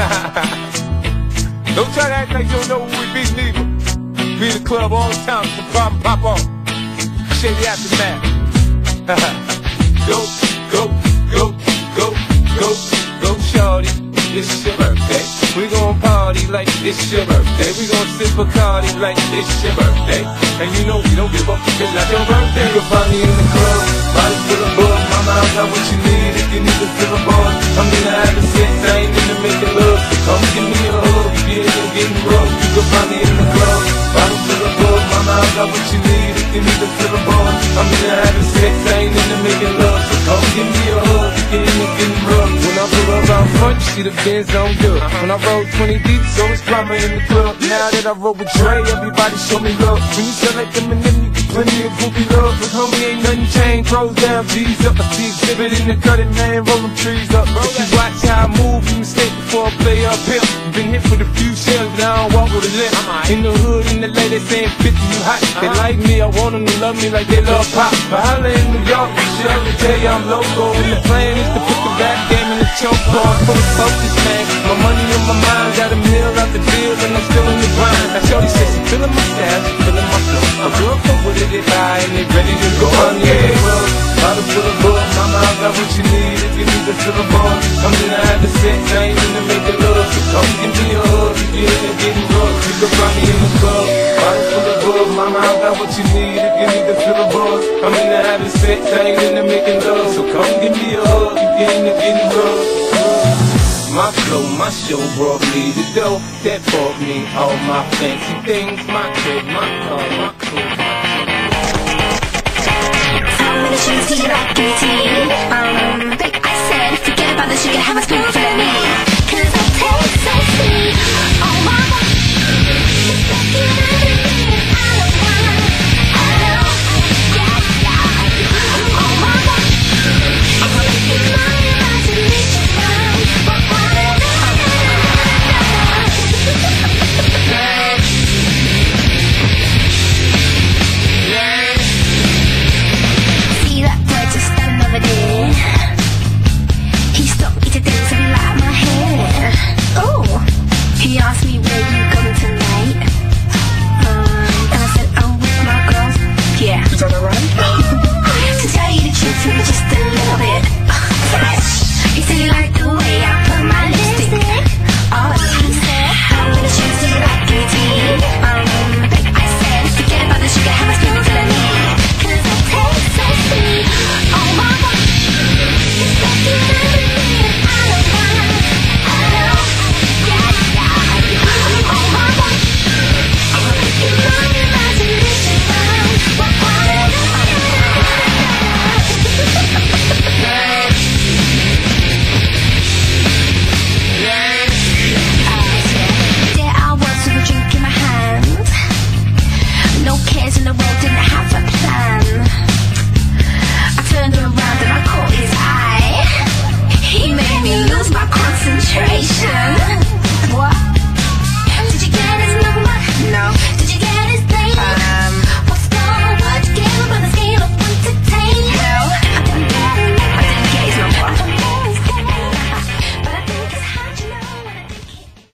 Don't try to act like you don't know who we be, neither. Be in the club all the time, the problem pop off. Shady aftermath. go, go, go, go, go, go, shorty. It's your birthday. We gon' party like it's your birthday. We gon' sip a party like it's your birthday. And you know we don't give up it's not your birthday. You can find me in the club, body full of bug. Mama, I got what you need if you need to feel a buzz. Got what you need if you need to feel a buzz. I'm in the having sex, I ain't into making love. So come give me a hug, if you ain't getting rough. When I pull up out front, you see the Benz on good. When I roll 20 deep, so it's drama in the club. Now that I roll with Dre, everybody show me love. When you sell like them and them, you get plenty of groupie love. But homie, ain't nothing changed. Throws down, G's up. I see Xzibit in the cutting, man, rolling trees up. If you watch how I move, you mistake before I play up here. Been hit with a few shells, but I walk with a limp. In the hood, in the lady saying 50, you hot. They uh-huh. like me, I want them to love me like they love pop. But holla in New York, I can tell you I'm local. And the plan is to put the rap game in the choke bar. Fully focused, man. My money on my mind, got a meal out the deal, and I'm still in the grind. Now, Shorty says she feeling my style, she feeling my flow. I'm real cool with it, they buy, and they ready to go. I'm yeah, well, bottle full of bug. Mama, I got what you need if you need to fill a. I'm in the having sex, I ain't in the making love. So come give me a hug you ain't getting rough. You can find me in the what you need if you need to fill a void. I'm in the having sex, I ain't the making love. So come give me a hug, You're get into getting rough. My flow, my show brought me the dough that bought me all my fancy things, my crib, my car, my clothes. How many shoes do you like? Give me just a little bit.